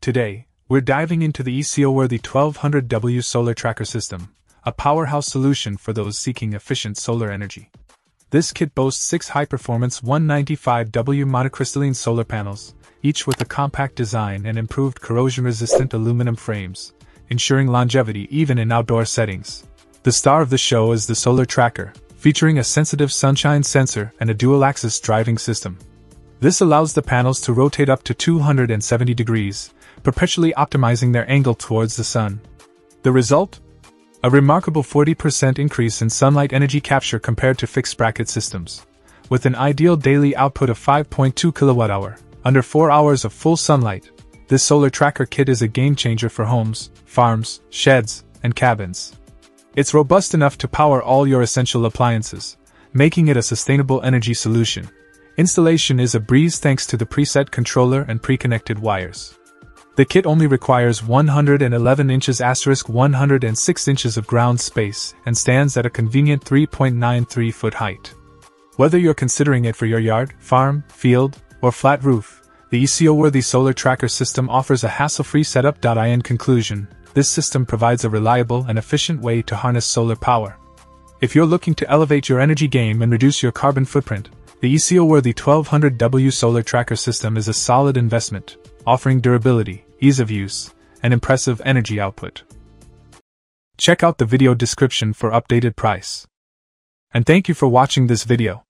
Today, we're diving into the ECO-WORTHY 1200W solar tracker system, a powerhouse solution for those seeking efficient solar energy. This kit boasts six high performance 195W monocrystalline solar panels, each with a compact design and improved corrosion resistant aluminum frames, ensuring longevity even in outdoor settings. The star of the show is the solar tracker, featuring a sensitive sunshine sensor and a dual axis driving system. This allows the panels to rotate up to 270 degrees, perpetually optimizing their angle towards the sun. The result? A remarkable 40% increase in sunlight energy capture compared to fixed bracket systems. With an ideal daily output of 5.2 kWh, under 4 hours of full sunlight, this solar tracker kit is a game changer for homes, farms, sheds, and cabins. It's robust enough to power all your essential appliances, making it a sustainable energy solution. Installation is a breeze thanks to the preset controller and pre-connected wires. The kit only requires 111 inches asterisk 106 inches of ground space and stands at a convenient 3.93 foot height. Whether you're considering it for your yard, farm, field, or flat roof, the ECO-WORTHY solar tracker system offers a hassle-free setup. In conclusion, this system provides a reliable and efficient way to harness solar power. If you're looking to elevate your energy game and reduce your carbon footprint, the ECO-WORTHY 1200W solar tracker system is a solid investment, offering durability, ease of use, and impressive energy output. Check out the video description for updated price. And thank you for watching this video.